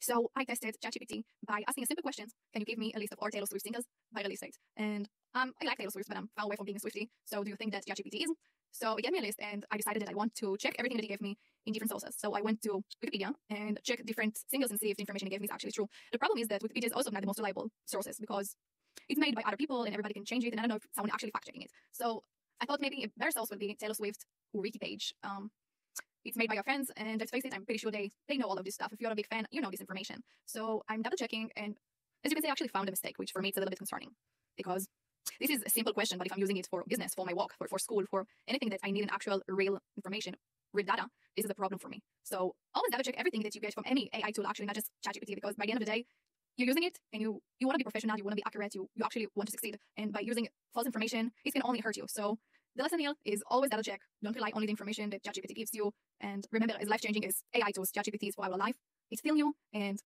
So I tested ChatGPT by asking a simple question. Can you give me a list of all Taylor Swift singles by release date? And um, I like Taylor Swift, but I'm far away from being a Swiftie. So do you think that ChatGPT is? So it gave me a list and I decided that I want to check everything that he gave me in different sources. So I went to Wikipedia and checked different singles and see if the information he gave me is actually true. The problem is that Wikipedia is also not the most reliable sources because it's made by other people and everybody can change it and I don't know if someone actually fact checking it. So I thought maybe a better source would be Taylor Swift wiki page. Um, it's made by your friends, and let's face it, I'm pretty sure they they know all of this stuff. If you're a big fan, you know this information. So I'm double checking, and as you can see, I actually found a mistake, which for me it's a little bit concerning because this is a simple question, but if I'm using it for business, for my work, for, for school, for anything that I need an actual real information, real data, this is a problem for me. So always double check everything that you get from any AI tool, actually, not just ChatGPT, because by the end of the day, you're using it and you you want to be professional, you want to be accurate, you you actually want to succeed. And by using false information, it's can only hurt you. So the lesson here is always double check. Don't rely only the information that ChatGPT gives you. And remember, as life changing as AI tools, ChatGPT is for our life. It's still new, and